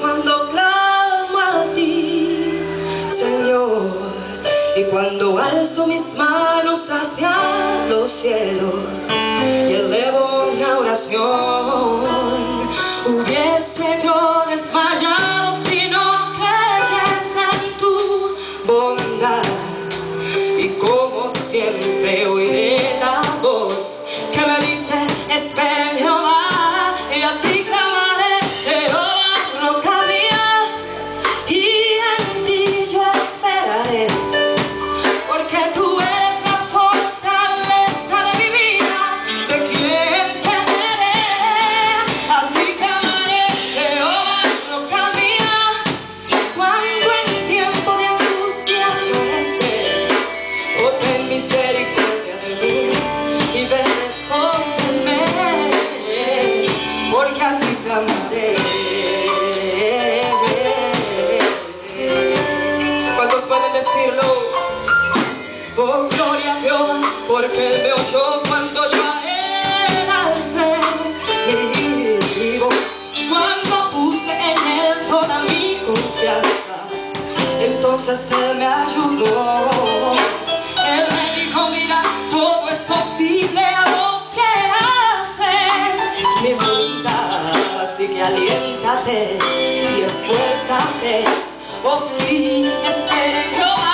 cuando clamo a ti, Señor. Y cuando alzo mis manos hacia los cielos y elevo una oración, hubiese yo desmayado si no creyese en tu bondad. Y como siempre oiré la voz que me dice, espera gloria a Jehová, porque Él me oyó cuando yo a Él alcé mi voz. Cuando puse en Él toda mi confianza, entonces Él me ayudó. Él me dijo, mira, todo es posible a los que hacen mi voluntad. Así que aliéntate y esfuérzate. Oh sí, espera Jehová.